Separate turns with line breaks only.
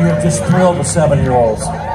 you have just thrilled the seven-year-olds.